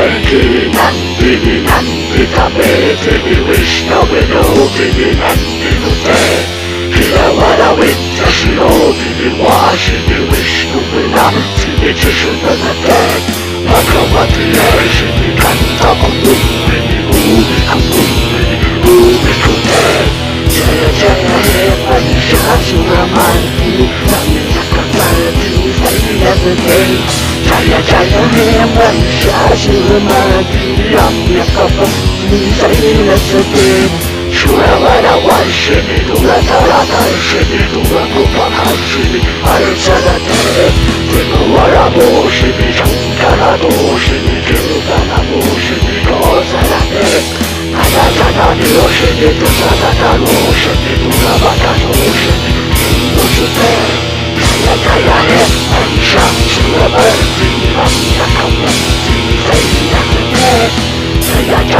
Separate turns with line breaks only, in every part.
Nandi, Nandi, Nandi, Kamete, Vishnu, Vinodi, Nandi, Nute. Kilavara, Vidya, Shirodi, Vashi, Vishnu, Vinati, Vishnu, Nate. Bhagavati, Ashini, Kanta, Kundumi, Umi, Kundumi, Umi, Kute. Jaya, Jaya, He, я тяну время Şaşırma Rabbim kapım Nizeyle sıkıp Şuralara var şimdi Dula taratar şimdi Dula kupanar şimdi Arıçada tarif Dınılara boğ şimdi Çantana doğ şimdi Kırıldana boğ şimdi Kozana tarif Kanatana diyor şimdi Dula tatar o şimdi Dula batar o şimdi Jaya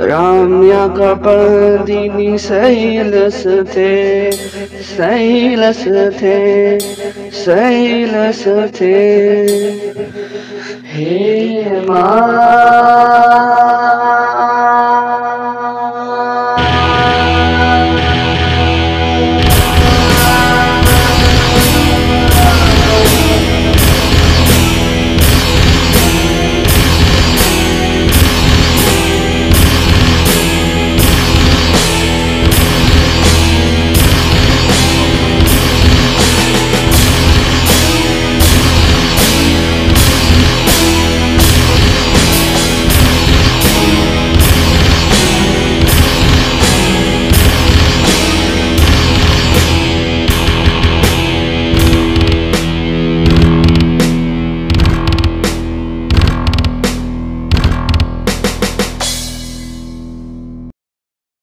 Ramya कपर्दिनी शैलस थे शैलस थे शैलस थे। हे मा